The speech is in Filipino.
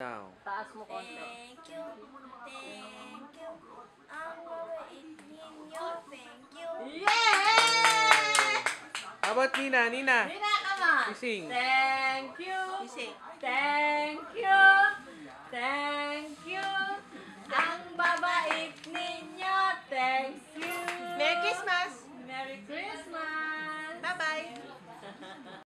Now. Taas mo konti. Thank you, thank you. Ang mabait ninyo, thank you. Yay! How about Nina? Nina? Nina, come on. Sing. Thank you. Sing. Thank you. Thank